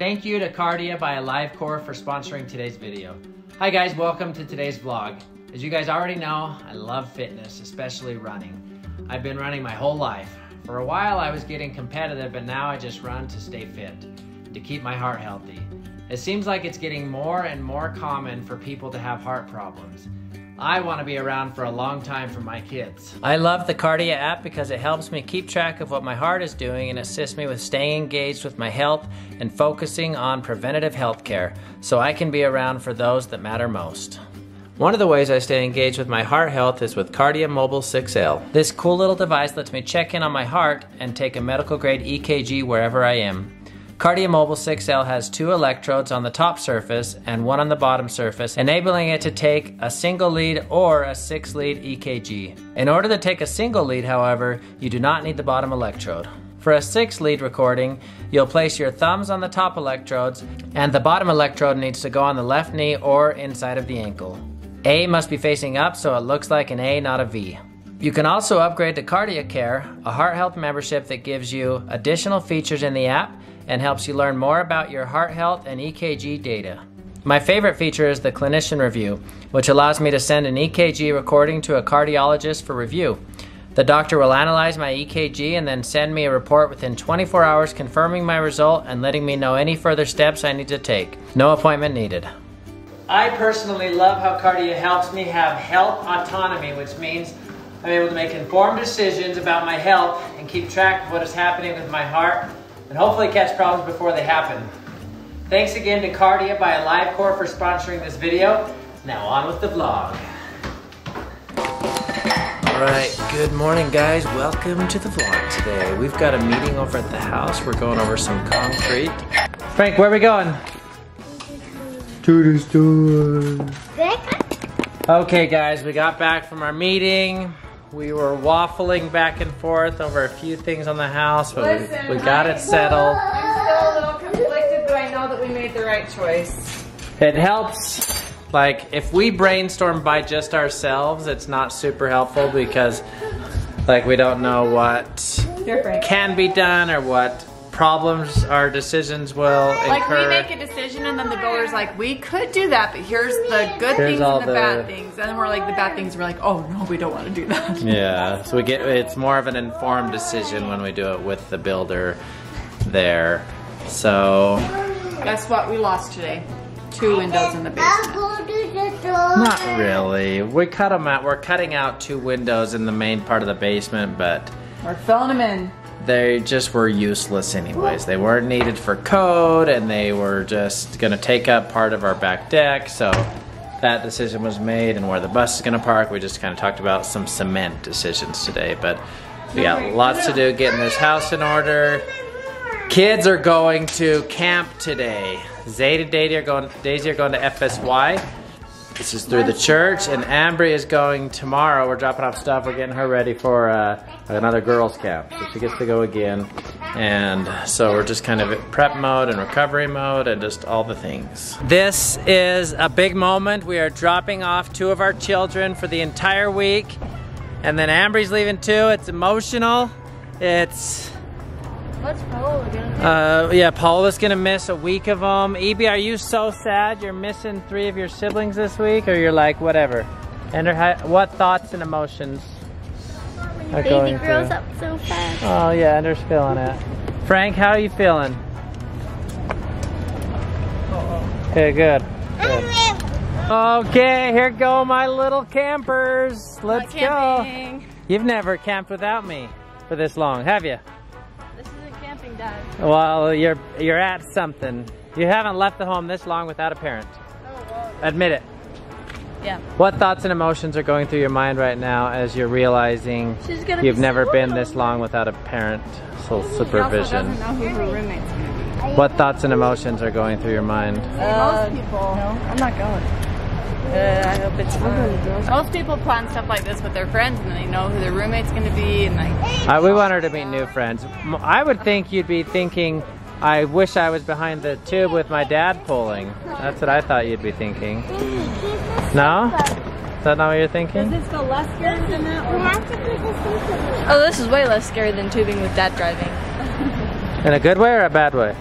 Thank you to Kardia by AliveCor for sponsoring today's video. Hi guys, welcome to today's vlog. As you guys already know, I love fitness, especially running. I've been running my whole life. For a while I was getting competitive, but now I just run to stay fit, to keep my heart healthy. It seems like it's getting more and more common for people to have heart problems. I want to be around for a long time for my kids. I love the Kardia app because it helps me keep track of what my heart is doing and assists me with staying engaged with my health and focusing on preventative health care so I can be around for those that matter most. One of the ways I stay engaged with my heart health is with KardiaMobile 6L. This cool little device lets me check in on my heart and take a medical grade EKG wherever I am. KardiaMobile 6L has two electrodes on the top surface and one on the bottom surface, enabling it to take a single lead or a six lead EKG. In order to take a single lead, however, you do not need the bottom electrode. For a six lead recording, you'll place your thumbs on the top electrodes and the bottom electrode needs to go on the left knee or inside of the ankle. A must be facing up so it looks like an A, not a V. You can also upgrade to Kardia Care, a heart health membership that gives you additional features in the app and helps you learn more about your heart health and EKG data. My favorite feature is the clinician review, which allows me to send an EKG recording to a cardiologist for review. The doctor will analyze my EKG and then send me a report within 24 hours confirming my result and letting me know any further steps I need to take. No appointment needed. I personally love how Kardia helps me have health autonomy, which means I'm able to make informed decisions about my health and keep track of what is happening with my heart and hopefully catch problems before they happen. Thanks again to Kardia by AliveCor for sponsoring this video. Now on with the vlog. Alright, good morning guys. Welcome to the vlog today. We've got a meeting over at the house. We're going over some concrete. Frank, where are we going? To the store. Okay guys, we got back from our meeting. We were waffling back and forth over a few things on the house, but Listen, we, we got I, it settled. I'm still a little conflicted, but I know that we made the right choice. It helps, like, if we brainstorm by just ourselves, it's not super helpful because, like, we don't know what can be done or what problems our decisions will like incur. we make a decision and then the builder's like we could do that but here's the good here's things and the, the, bad things. And then we're like the bad things we're like oh no we don't want to do that. Yeah so we get it's more of an informed decision when we do it with the builder there. So guess what we lost today. Two windows in the basement. Not really. We cut them out we're cutting out two windows in the main part of the basement but we're filling them in they just were useless anyways. They weren't needed for code and they were just gonna take up part of our back deck. So that decision was made and where the bus is gonna park. We just kind of talked about some cement decisions today, but we got lots to do getting this house in order. Kids are going to camp today. Zayda Daisy are going, Daisy are going to FSY. This is through the church, and Ambree is going tomorrow. We're dropping off stuff. We're getting her ready for uh, another girls' camp. So she gets to go again. And so we're just kind of prep mode and recovery mode and just all the things. This is a big moment. We are dropping off two of our children for the entire week. And then Ambree's leaving too. It's emotional. It's What's Paul gonna uh, yeah, Paul is gonna miss a week of them. EB, are you so sad you're missing three of your siblings this week, or you're like, whatever? And what thoughts and emotions are Baby going grows through? up so fast. Oh yeah, and Ender's feeling it. Frank, how are you feeling? Okay, good. good. Okay, here go my little campers. Let's go. You've never camped without me for this long, have you? Well, you're you're at something. You haven't left the home this long without a parent. Oh, well. Admit it. Yeah. What thoughts and emotions are going through your mind right now as you're realizing you've be never been this long without a parent so supervision? What thoughts and emotions are going through your mind? Uh, Most people. No, I'm not going. Uh, I hope it's fun. Most people plan stuff like this with their friends and they know who their roommate's gonna be and like... Uh, we want her to meet new friends. I would think you'd be thinking, I wish I was behind the tube with my dad pulling. That's what I thought you'd be thinking. No? Is that not what you're thinking? Does this feel less scary than that? Oh, this is way less scary than tubing with dad driving. In a good way or a bad way?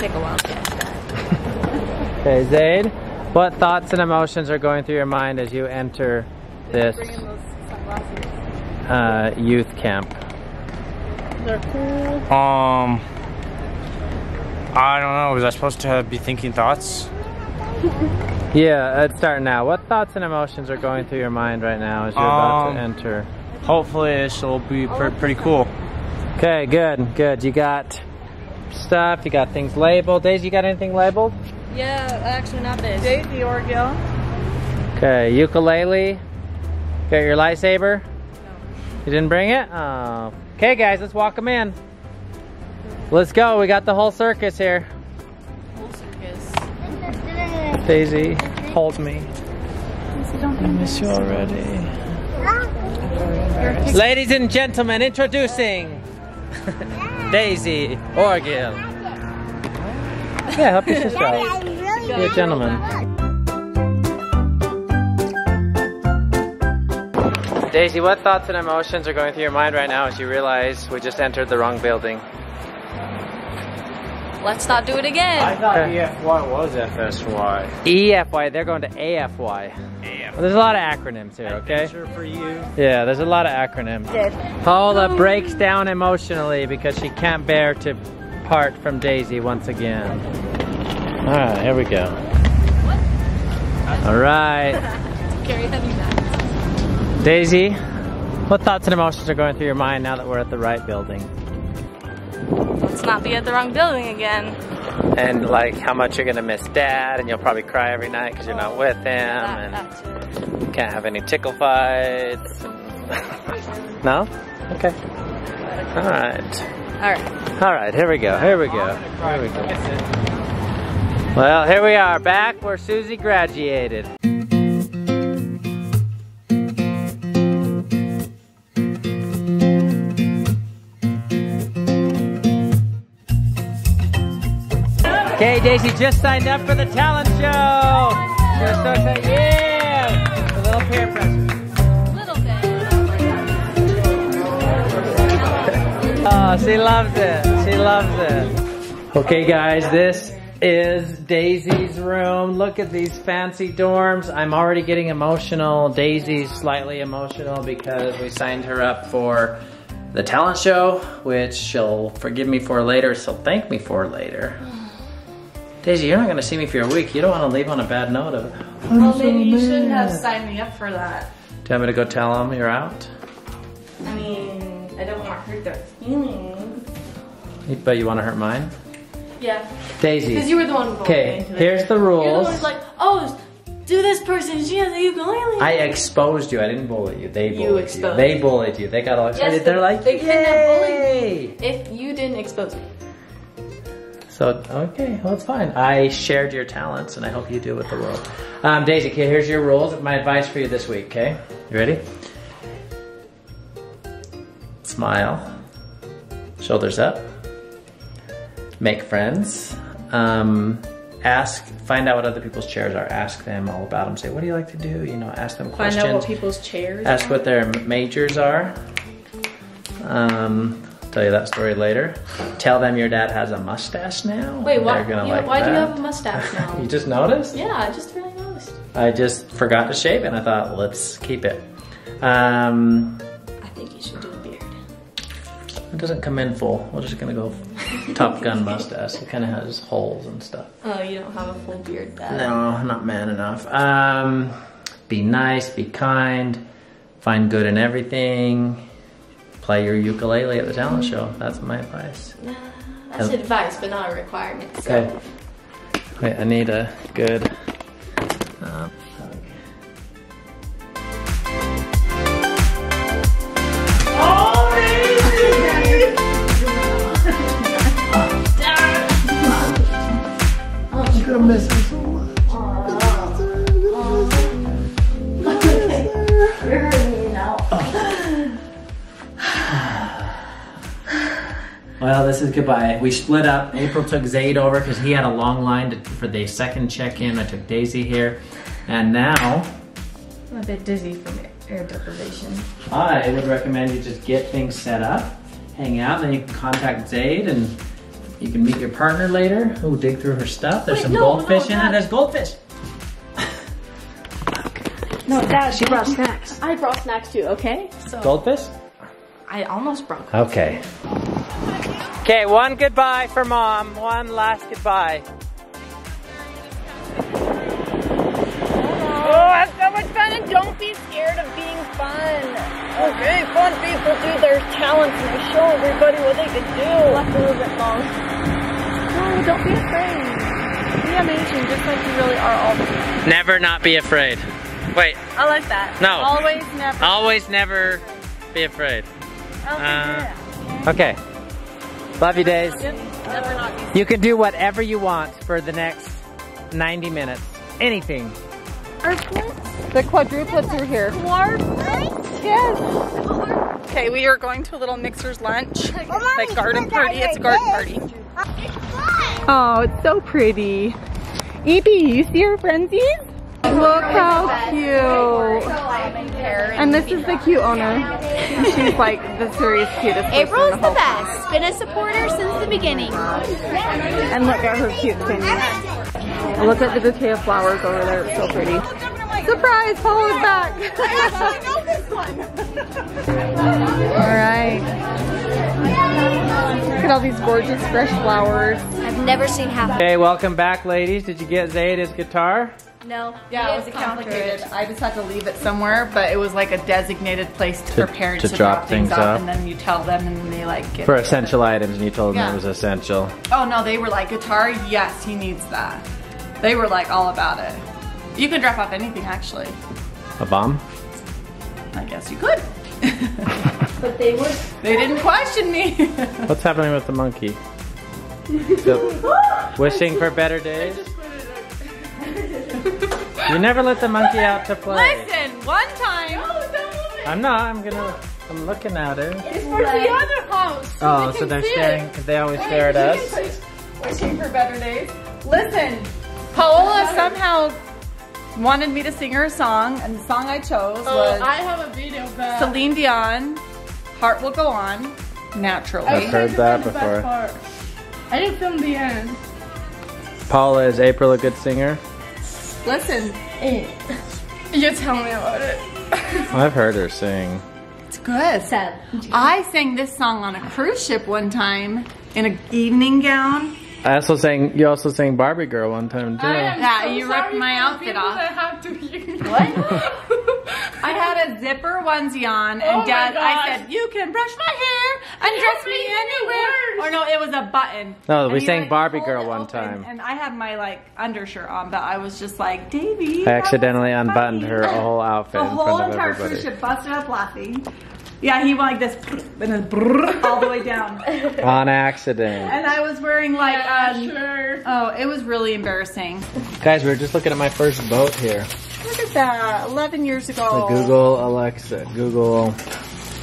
take a while to finish that. Okay, Zade, what thoughts and emotions are going through your mind as you enter this uh, youth camp? They're cool. Um, I don't know. Was I supposed to be thinking thoughts? Yeah, let's start now. What thoughts and emotions are going through your mind right now as you're about Um, to enter? Hopefully, this will be pr- pretty cool. Okay, good, good. You got stuff, you got things labeled. Daisy, you got anything labeled? Yeah, actually not this. Daisy Orgill. Okay, ukulele. Got your lightsaber? No. You didn't bring it? Oh. Okay, guys, let's walk them in. Let's go. We got the whole circus here. Whole circus. Daisy, hold me. I miss you already. Ladies and gentlemen, introducing Daisy Orgill. Yeah, help your sister out. Be a gentleman. Daisy, what thoughts and emotions are going through your mind right now as you realize we just entered the wrong building? Let's not do it again. I thought EFY was FSY. EFY, they're going to AFY. Well, there's a lot of acronyms here, okay? Sure for you. Yeah, there's a lot of acronyms. Paola breaks down emotionally because she can't bear to part from Daisy once again. All right, here we go. All right, Carry heavy bags. Daisy, what thoughts and emotions are going through your mind now that we're at the right building? Let's not be at the wrong building again. And like how much you're gonna miss Dad, and you'll probably cry every night because you're not with oh, him, That, and that can't have any tickle fights. no? Okay. All right. All right. All right, here we go. Here we go. Here we go. Well, here we are back where Susie graduated. Okay, Daisy just signed up for the talent show. You're so excited. She loves it. She loves it. Okay, guys, this is Daisy's room. Look at these fancy dorms. I'm already getting emotional. Daisy's slightly emotional because we signed her up for the talent show, which she'll forgive me for later. She'll thank me for later. Daisy, you're not going to see me for a week. You don't want to leave on a bad note of Well, maybe you shouldn't have signed me up for that. Do you want me to go tell them you're out? I mean, I don't want to hurt their feelings. But you want to hurt mine? Yeah, Daisy. because you were the one who Okay, here's the You're the like, oh, do this person. She has a ukulele. I exposed you. I didn't bully you. They bullied you. exposed They bullied you. They got all excited. Yes, They're they- like, they couldn't have bullied Yay! if you didn't expose me. So okay, well it's fine. I shared your talents, and I hope you do with the world. Um, Daisy, okay, here's your rules. My advice for you this week. Okay, you ready? Smile. Shoulders up. Make friends. Um, ask. Find out what other people's chairs are. Ask them all about them. Say, what do you like to do? You know, ask them questions. Find out what people's chairs Ask are. what their majors are. Um, tell you that story later. Tell them your dad has a mustache now. Wait, why, you, like why do you have a mustache now? You just noticed? yeah, I just really noticed. I just forgot to shave it and I thought, let's keep it. Um, I think you should do a beard. it doesn't come in full. We're just gonna go Top Gun mustache. It kind of has holes and stuff. Oh, you don't have a full beard, Dad. No, I'm not man enough. Um, be nice, be kind, find good in everything. Play your ukulele at the talent show. That's my advice. That's Hello. advice, but not a requirement. So. Okay. Wait, I need a good. Uh, Well, this is goodbye. We split up. April took Zade over because he had a long line to, for the second check-in. I took Daisy here, and now I'm a bit dizzy from air deprivation. I would recommend you just get things set up, hang out, and then you can contact Zade and You can meet your partner later. Oh, dig through her stuff. There's Wait, some no, goldfish no, in it. There's goldfish. No, Dad, she brought snacks. I brought snacks too, okay? So Goldfish? I almost broke. Okay. Okay, one goodbye for mom. One last goodbye. Don't be scared of being fun. Okay, fun people do their talents and they show everybody what they can do. Left a little bit long. No, don't be afraid. Be amazing, just like you really are all the time. Never not be afraid. Wait, I like that. No. Always, never. always never be afraid. I'll Uh, figure. Okay. Love you, Days. Yep, Never not be You can do whatever you want for the next 90 minutes. Anything. The quadruplets are here. Yes. Okay, we are going to a little mixer's lunch. Oh, like garden party. It's a garden party. Oh, it's so pretty. Evie, you see her frenzies? Look how cute. And this is the cute owner. She's like the serious cutest person April is the the best. Been a supporter since the beginning. And look at her cute thing. And Look at the bouquet of flowers over there. It's so pretty. Surprise! Paul is back. I actually know this one. all right. Look at all these gorgeous fresh flowers. I've never seen half. Okay, welcome back, ladies. Did you get Zade's guitar? No. Yeah, it was complicated. I just had to leave it somewhere, but it was like a designated place To- for parents to to, drop drop, things things off, off. and then you tell them, and they like get For it. essential items, and you told them Yeah. it was essential. Oh no, they were like guitar. Yes, he needs that. They were like all about it. You can drop off anything actually. A bomb? I guess you could. But they were. they didn't question me. What's happening with the monkey? Still wishing for better days? You never let the monkey out to play. Listen, one time. I'm not, I'm gonna, I'm looking at her. It's for the other house. Oh, so they're staring, because they always stare at us. Wishing for better days. Listen, Paola somehow wanted me to sing her a song, and the song I chose Oh, was I have a video of that. Celine Dion, Heart Will Go On, Naturally. I've heard that before. I didn't film the end. Paola, is April a good singer? Listen, eh. You tell me about it. I've heard her sing. it's good. I sang this song on a cruise ship one time in an evening gown. I also sang, you also sang Barbie Girl one time too. Yeah, you ripped my outfit off. I have to hear What? I had a zipper onesie on, and Oh Dad, I said, "You can brush my hair and dress me anywhere." worse. Or no, it was a button. No, And we sang like, Barbie Girl one open, time. and I had my like undershirt on, but I was just like, "Davey." I accidentally unbuttoned her whole outfit The in whole front of entire cruise everybody. ship busted up laughing. Yeah, he went like this, and then brrr, all the way down. On accident. And I was wearing like, Yeah, um, sure. oh, it was really embarrassing. Guys, we were just looking at my first boat here. Look at that, 11 years The ago. Google Alexa, Google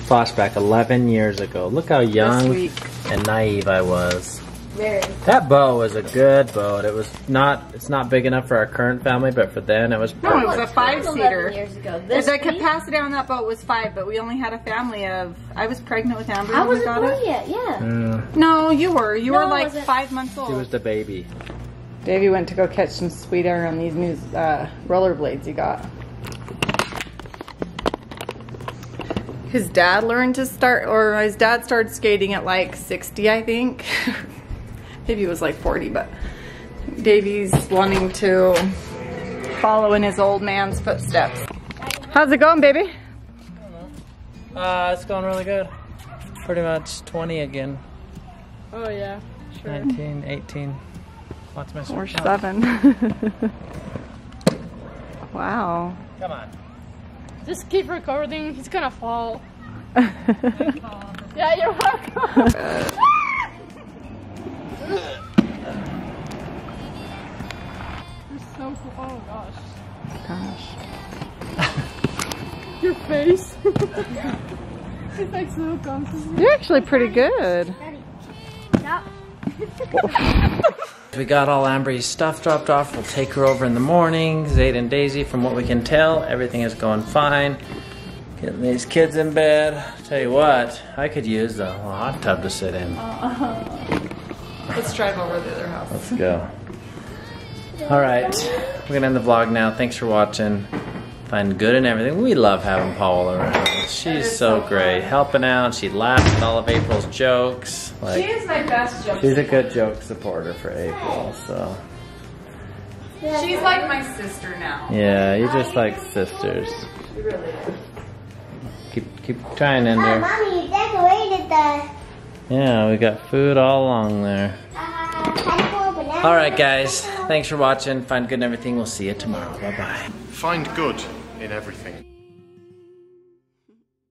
flashback 11 years ago. Look how young and naive I was. Very. That boat was a good boat. It was not, it's not big enough for our current family, but for then it was No, it was a five seater. 11 years ago. The This week, capacity on that boat was five, but we only had a family of. I was pregnant with Amber I wasn't got born yet. Yeah. Mm, No, you were. You No, were like five months old. she was the baby. Davey went to go catch some sweet air on these new uh, rollerblades he got. His dad learned to start, or his dad started skating at like 60, I think. Maybe it was like 40, but Davey's wanting to follow in his old man's footsteps. How's it going, baby? Uh, it's going really good. Pretty much 20 again. Oh yeah. Sure. 19, 18. What's my Or switch? seven. wow. Come on. Just keep recording. He's gonna fall. Yeah, you're welcome. You're so cool. Oh gosh. Gosh. Your face. it's like so comfortable. You're actually pretty good. We got all Ambree's stuff dropped off. We'll take her over in the morning. Zade and Daisy, from what we can tell, everything is going fine. Getting these kids in bed. Tell you what, I could use the hot tub to sit in. Uh-huh. Let's drive over to the other house. Let's go. All right, we're gonna end the vlog now. Thanks for watching. Find good in everything. We love having Paola around. She's so great, helping out. She laughs at all of April's jokes. Like, She is my best joke. she's a good joke supporter for April. So She's like my sister now. yeah, you're just like sisters. She really is. Keep keep trying, Ender. Mommy, you decorated the Yeah, we got food all along there. Uh, pineapple banana. All right, guys. Thanks for watching. Find good in everything. We'll see you tomorrow. Bye bye. Find good in everything.